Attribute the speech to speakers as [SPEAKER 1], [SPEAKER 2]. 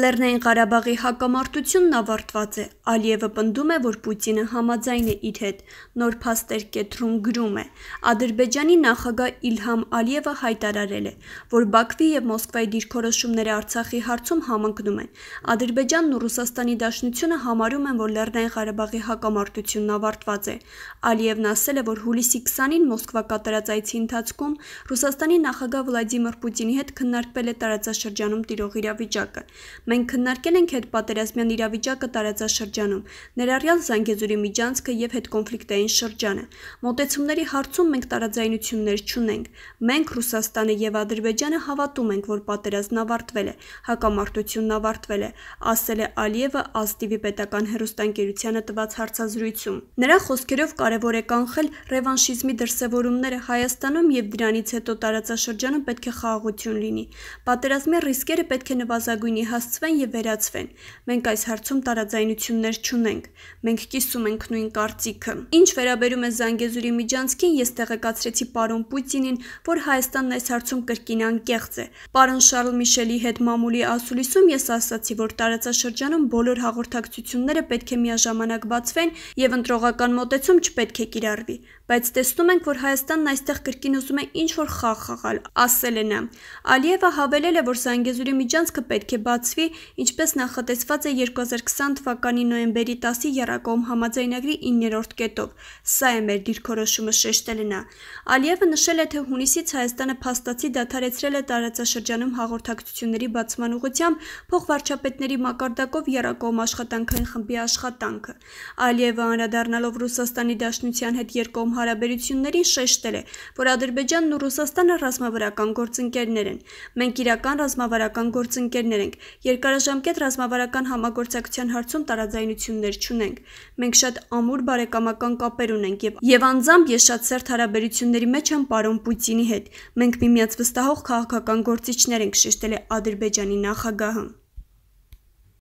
[SPEAKER 1] Լեռնային Ղարաբաղի հակամարտությունն ավարտված է։ Ալիևը պնդում է, որ Պուտինը համաձայն է իր հետ։ Նոր փաստեր կետրում գրում է. Ադրբեջանի նախագահ Իլհամ Ալիևը հայտարարել է, որ Բաքվի եւ Մոսկվայի դիրքորոշումները Արցախի հարցում համընկնում են։ Ադրբեջանն ու Ռուսաստանի Դաշնությունը համարում են, որ Լեռնային Ղարաբաղի հակամարտությունն ավարտված է։ Ալիևն ասել է, որ հուլիսի 20-ին Մոսկվա կատարած այցի ընթացքում Ռուսաստանի նախագահ Վլադիմիր Պուտինի հետ քննարկվել է տարածաշրջանում տիրող իրավիճակը։ Մենք քննարկել ենք հետպատերազմյան իրավիճակը տարածաշրջանում, ներառյալ Զանգեզուրի միջանցքը եւ հետկոնֆլիկտային շրջանը։ Մոտեցումների հարցում մենք տարաձայնություններ չունենք։ Մենք Ռուսաստանը եւ Ադրբեջանը հավատում ենք, որ պատերազմն ավարտվել է, հակամարտությունն ավարտվել է, ասել է Ալիևը Ազտիվի պետական հերոստանգերությանը տված հարցազրույցում։ Նրա խոսքերով կարևոր է կանխել ռևանշիզմի դրսևորումները Հայաստանում եւ դրանից հետո տարածաշրջանում պետք է խաղաղություն լինի։ Պատերազմի ռիսկերը պետք է նվազագույնի հաս ստացվեն եւ վերացվեն։ Մենք այս հարցում տարաձայնություններ չունենք։ Մենք կիսում ենք նույն կարծիքը։ Ինչ վերաբերում է Զանգեզուրի միջանցքին, ես տեղեկացրեցի պարոն Պուտինին, որ Հայաստանն այս հարցում կրկին անկեղծ է։ Պարոն Շարլ Միշելի հետ մամուլի ասուլիսում ես ասացի, որ տարածաշրջանում բոլոր հաղորդակցությունները պետք է միաժամանակ բացվեն եւ ընտրողական մոտեցում չպետք է կիրառվի, բայց տեսնում ենք, որ Հայաստանն այստեղ կրկին ուզում է ինչ որ խաղ խաղալ, ասել է նա։ Ալիևը հավելել է, որ Զանգեզուրի միջանցքը պետք է բացվի ինչպես նախատեսված է 2020 թվականի նոյեմբերի 10-ի Եռակոմ համաձայնագրի 9-րդ կետով։ Սա է մեր դիրքորոշումը շեշտել նա։ Ալիևը նշել է, թե հունիսից Հայաստանը փաստացի դադարեցրել է տարածաշրջանում հաղորդակցությունների բացման ուղղությամբ փոխվարչապետների մակարդակով Եռակոմ աշխատանքային խմբի աշխատանքը։ Ալիևը անդրադառնալով Ռուսաստանի Դաշնության հետ երկկողմ հարաբերություններին շեշտել է, որ Ադրբեջանն ու Ռուսաստանը ռազմավարական գործընկերներ են։ Մենք իրական ռազմավարական գործընկերներ ենք Երկարաժամկետ ռազմավարական համագործակցության հարցում տարաձայնություններ չունենք։ Մենք շատ ամուր բարեկամական կապեր ունենք եւ եւ անձամբ ես շատ սերտ հարաբերությունների մեջ եմ պարոն Պուտինի հետ։ Մենք միմյանց վստահող քաղաքական գործիչներ ենք, շեշտել է Ադրբեջանի նախագահը։